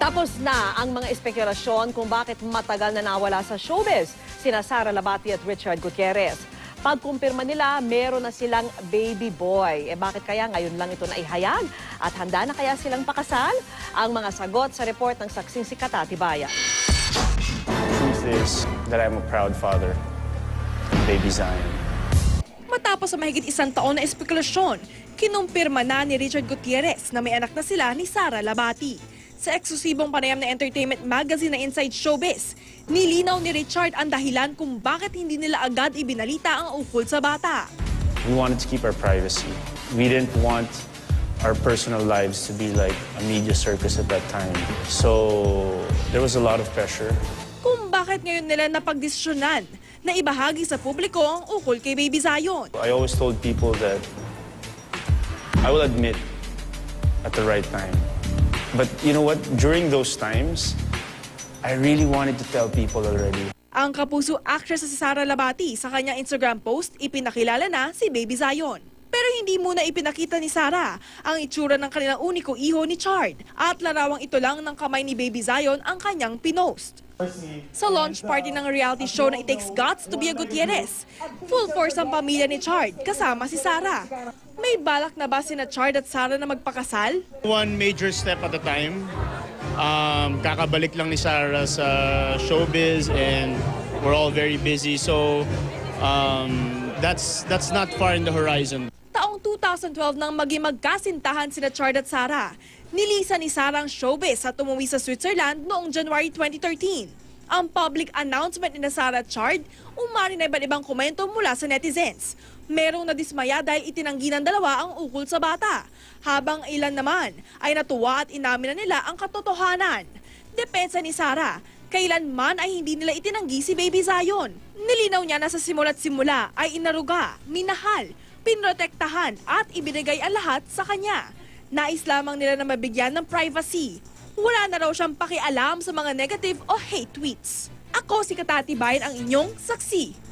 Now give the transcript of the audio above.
Tapos na ang mga espekulasyon kung bakit matagal na nawala sa showbiz sina Sara Labati at Richard Gutierrez. Pagkumpirma nila, meron na silang baby boy. Eh bakit kaya ngayon lang ito naihayag? At handa na kaya silang pakasal? Ang mga sagot sa report ng saksing si Katati Bayan. Truth is that I'm a proud father of baby Zion. Matapos ang mahigit isang taon na espekulasyon, kinumpirma na ni Richard Gutierrez na may anak na sila ni Sara Labati. Sa eksklusibong panayam na entertainment magazine na Inside Showbiz, nilinaw ni Richard ang dahilan kung bakit hindi nila agad ibinalita ang ukol sa bata. We wanted to keep our privacy. We didn't want our personal lives to be like a media circus at that time. So there was a lot of pressure. Kung bakit ngayon nila napagdesisyonan na ibahagi sa publiko ang ukol kay Baby Zion. I always told people that I will admit at the right time. But you know what? During those times, I really wanted to tell people already. Ang kapuso actress na si Sara Labati sa kanyang Instagram post, ipinakilala na si Baby Zion. Pero hindi muna ipinakita ni Sara ang itsura ng kanilang uniko iho ni Chard at larawang ito lang ng kamay ni Baby Zion ang kanyang pinost. Sa launch party ng reality show na It Takes Guts to be a Gutierrez, full force ang pamilya ni Chard kasama si Sara. May balak na ba sina Chard at Sara na magpakasal? One major step at a time. Um, kakabalik lang ni Sarah sa showbiz and we're all very busy. So um, that's that's not far in the horizon. Taong 2012 nang maging magkasintahan sina Chard at Sara. Nilisa ni Sara ang showbiz at umuwi sa Switzerland noong January 2013. Ang public announcement ni Sara Chard, umari na iba't ibang komento mula sa netizens. Merong nadismaya dahil itinanggi ng dalawa ang ukol sa bata. Habang ilan naman ay natuwa at inamin na nila ang katotohanan. Depensa ni Sara, kailanman ay hindi nila itinanggi si Baby Zion. Nilinaw niya na sa simula't simula ay inaruga, minahal, pinrotektahan at ibinigay ang lahat sa kanya. Nais lamang nila na mabigyan ng privacy. Wala na raw siyang pakialam sa mga negative o hate tweets. Ako si Katati Bayan ang inyong saksi.